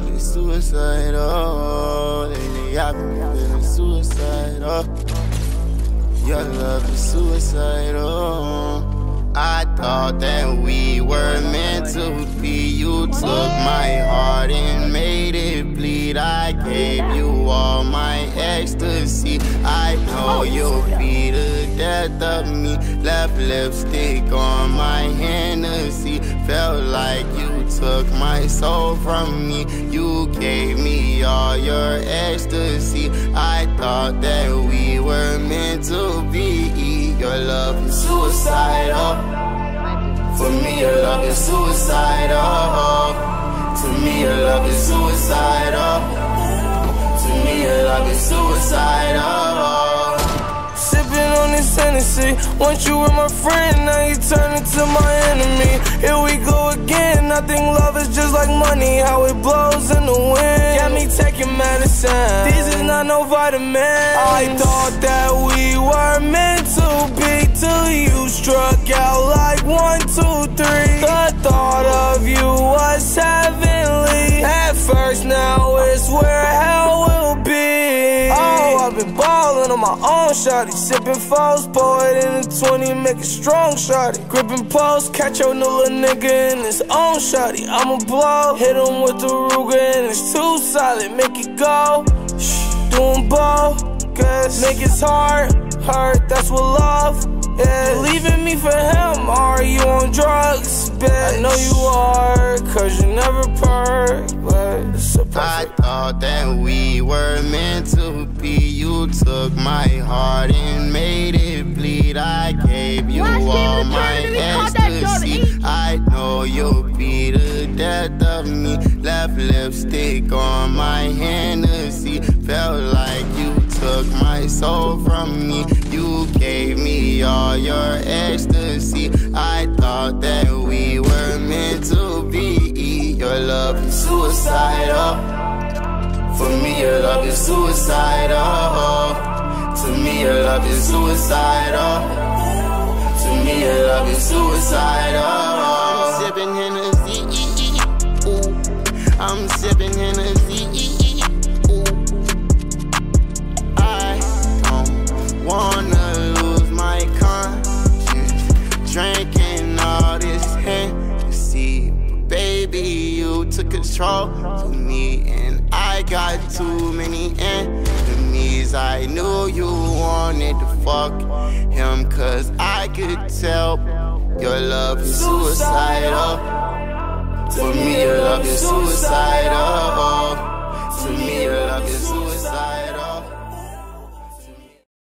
love is suicidal. Lately I've been feeling suicidal. Your love is suicidal. I thought that we were meant to be. You took my heart and made it bleed. I gave you all my ecstasy. I know you'll be the death of me. Left lipstick on my Hennessy. Took my soul from me. You gave me all your ecstasy. I thought that we were meant to be. Your love is suicidal. For me, your love is suicidal. To me, your love is suicidal. To me, your love is suicidal. Sipping on this Hennessy. Once you were my friend, now you turn into my enemy. Here we like money, how it blows in the wind. Got me taking medicine. These is not no vitamins. I thought that been ballin' on my own shotty. Sipping foes, pour it in a 20, make it strong shotty. Gripping post, catch your new little nigga in his own shotty. I'ma blow, hit him with the Ruger and it's too solid. Make it go, shh, doing bogus. Make his heart hurt, that's what love is. Leaving me for him, are you on drugs, bitch? I know you are, cause you never perk, but it's a I perfect. thought that we were meant to be. You took my heart and made it bleed. I gave you Steven all my didn't call that girl to ecstasy. I know you'll be the death of me. Left lipstick on my Hennessy. Felt like you took my soul from me. You gave me all your ecstasy. I thought that we were meant to be. Your love is suicidal. For me, your love is suicidal. Your love is suicidal. To me, your love is suicidal. I'm sipping Hennessy. Ooh. I'm sipping Hennessy. Ooh. I don't wanna lose my conscience. Drinking all this Hennessy. Baby, you took control of me, and I got too many enemies. I knew you wanted to fuck him, cause I could tell your love is suicidal. For me, your love is suicidal.